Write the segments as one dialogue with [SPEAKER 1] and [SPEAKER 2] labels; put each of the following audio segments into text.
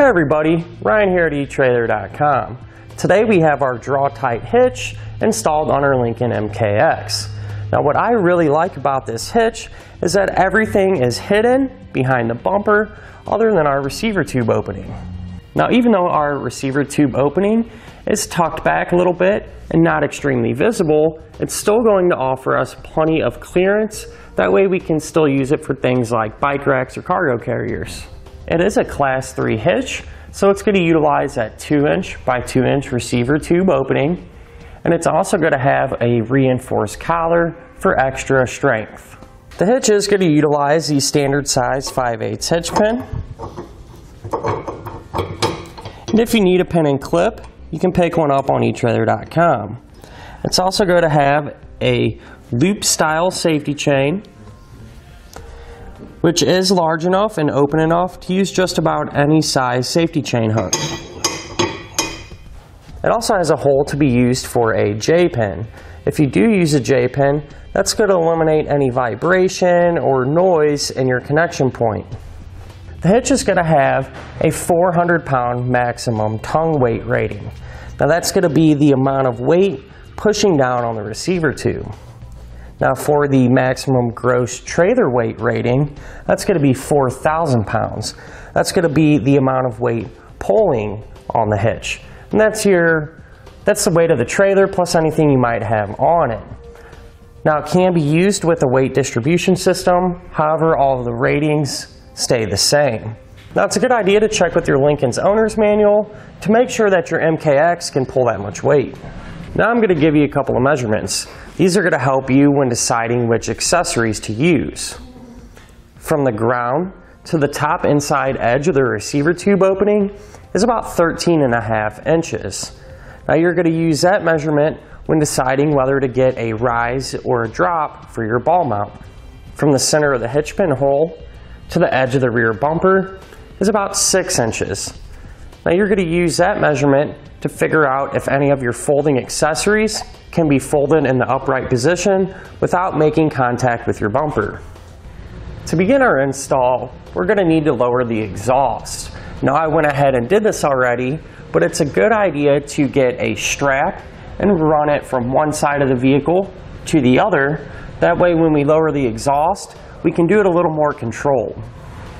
[SPEAKER 1] Hi everybody, Ryan here at eTrailer.com. Today we have our Draw-Tite hitch installed on our Lincoln MKX. Now what I really like about this hitch is that everything is hidden behind the bumper other than our receiver tube opening. Now even though our receiver tube opening is tucked back a little bit and not extremely visible, it's still going to offer us plenty of clearance. That way we can still use it for things like bike racks or cargo carriers. It is a class 3 hitch, so it's going to utilize that 2 inch by 2 inch receiver tube opening, and it's also going to have a reinforced collar for extra strength. The hitch is going to utilize the standard size 5 8 hitch pin. And if you need a pin and clip, you can pick one up on eTrailer.com. It's also going to have a loop style safety chain which is large enough and open enough to use just about any size safety chain hook. It also has a hole to be used for a J-pin. If you do use a J-pin, that's going to eliminate any vibration or noise in your connection point. The hitch is going to have a 400 pound maximum tongue weight rating. Now that's going to be the amount of weight pushing down on the receiver tube. Now for the maximum gross trailer weight rating, that's going to be 4,000 pounds. That's going to be the amount of weight pulling on the hitch. And that's your, that's the weight of the trailer plus anything you might have on it. Now it can be used with a weight distribution system, however all of the ratings stay the same. Now it's a good idea to check with your Lincoln's owner's manual to make sure that your MKX can pull that much weight. Now I'm going to give you a couple of measurements. These are going to help you when deciding which accessories to use. From the ground to the top inside edge of the receiver tube opening is about 13 and a half inches. Now you're going to use that measurement when deciding whether to get a rise or a drop for your ball mount. From the center of the hitch pin hole to the edge of the rear bumper is about 6 inches. Now you're going to use that measurement to figure out if any of your folding accessories can be folded in the upright position without making contact with your bumper. To begin our install, we're going to need to lower the exhaust. Now I went ahead and did this already, but it's a good idea to get a strap and run it from one side of the vehicle to the other. That way when we lower the exhaust, we can do it a little more controlled.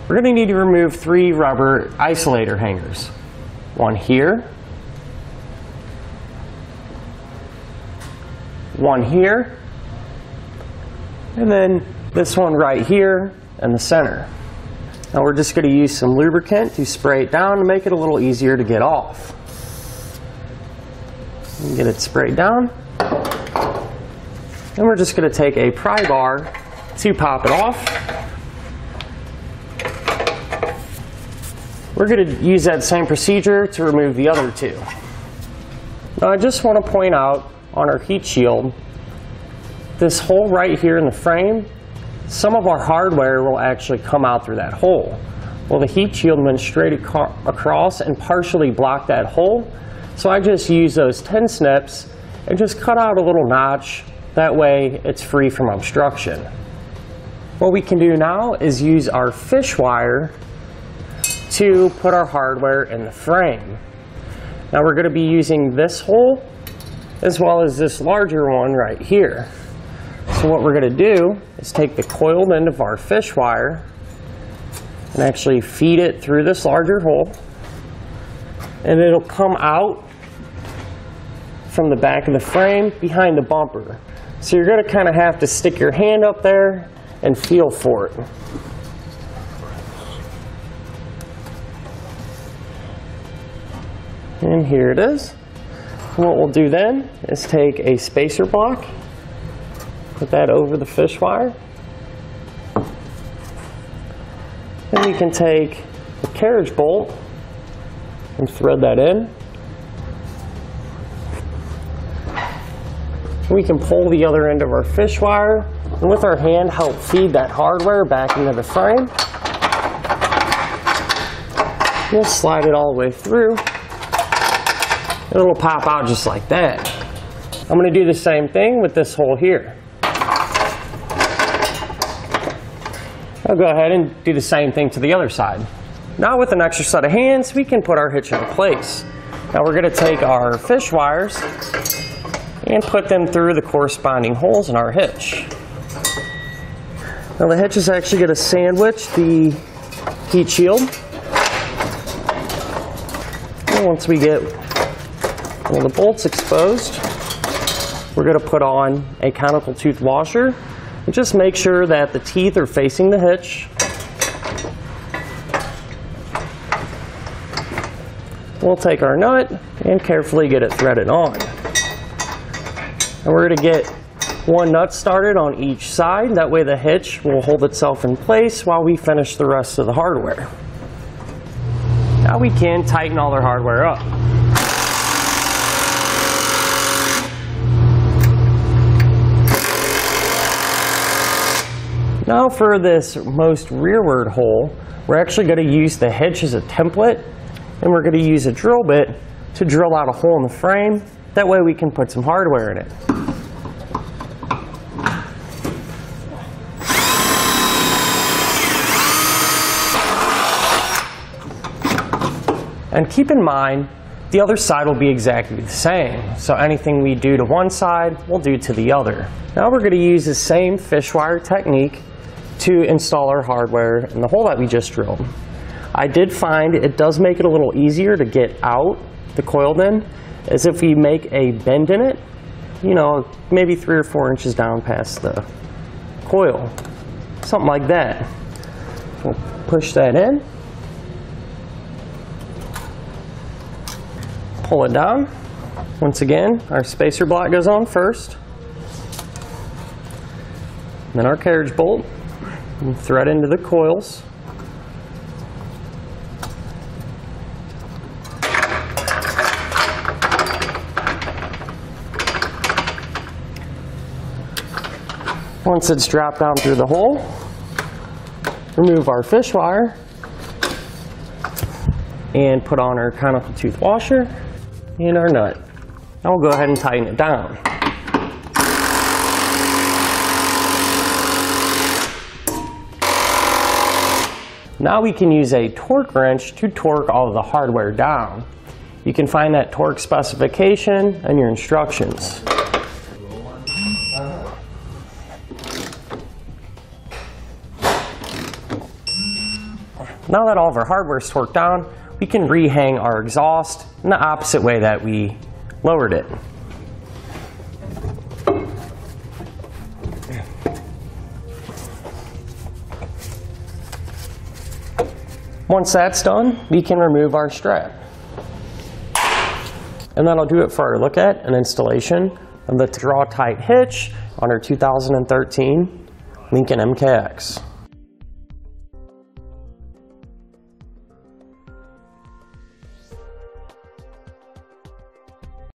[SPEAKER 1] We're going to need to remove three rubber isolator hangers. One here, one here, and then this one right here in the center. Now we're just going to use some lubricant to spray it down to make it a little easier to get off. And Get it sprayed down. And we're just going to take a pry bar to pop it off. We're going to use that same procedure to remove the other two. Now I just want to point out on our heat shield, this hole right here in the frame, some of our hardware will actually come out through that hole. Well, the heat shield went straight across and partially blocked that hole. So I just use those tin snips and just cut out a little notch. That way it's free from obstruction. What we can do now is use our fish wire to put our hardware in the frame. Now we're going to be using this hole as well as this larger one right here. So what we're going to do is take the coiled end of our fish wire and actually feed it through this larger hole and it'll come out from the back of the frame behind the bumper. So you're going to kind of have to stick your hand up there and feel for it. And here it is. What we'll do then is take a spacer block, put that over the fish wire. Then we can take the carriage bolt and thread that in. We can pull the other end of our fish wire and with our hand help feed that hardware back into the frame. We'll slide it all the way through it'll pop out just like that. I'm going to do the same thing with this hole here. I'll go ahead and do the same thing to the other side. Now with an extra set of hands, we can put our hitch in place. Now we're going to take our fish wires and put them through the corresponding holes in our hitch. Now the hitch is actually going to sandwich the heat shield. And once we get all the bolts exposed, we're going to put on a conical tooth washer and just make sure that the teeth are facing the hitch. We'll take our nut and carefully get it threaded on. And we're going to get one nut started on each side. That way the hitch will hold itself in place while we finish the rest of the hardware. Now we can tighten all our hardware up. Now for this most rearward hole, we're actually going to use the hitch as a template and we're going to use a drill bit to drill out a hole in the frame. That way we can put some hardware in it. And keep in mind, the other side will be exactly the same. So anything we do to one side, we'll do to the other. Now we're going to use the same fish wire technique to install our hardware in the hole that we just drilled. I did find it does make it a little easier to get out the coil end as if we make a bend in it, you know, maybe three or four inches down past the coil, something like that. We'll push that in. pull it down. Once again, our spacer block goes on first. Then our carriage bolt. And thread into the coils. Once it's dropped down through the hole, remove our fish wire and put on our conical tooth washer and our nut. Now we'll go ahead and tighten it down. Now we can use a torque wrench to torque all of the hardware down. You can find that torque specification in your instructions. Now that all of our hardware is torqued down, we can rehang our exhaust in the opposite way that we lowered it. Once that's done, we can remove our strap. And that'll do it for our look at an installation of the Draw-Tite hitch on our 2013 Lincoln MKX.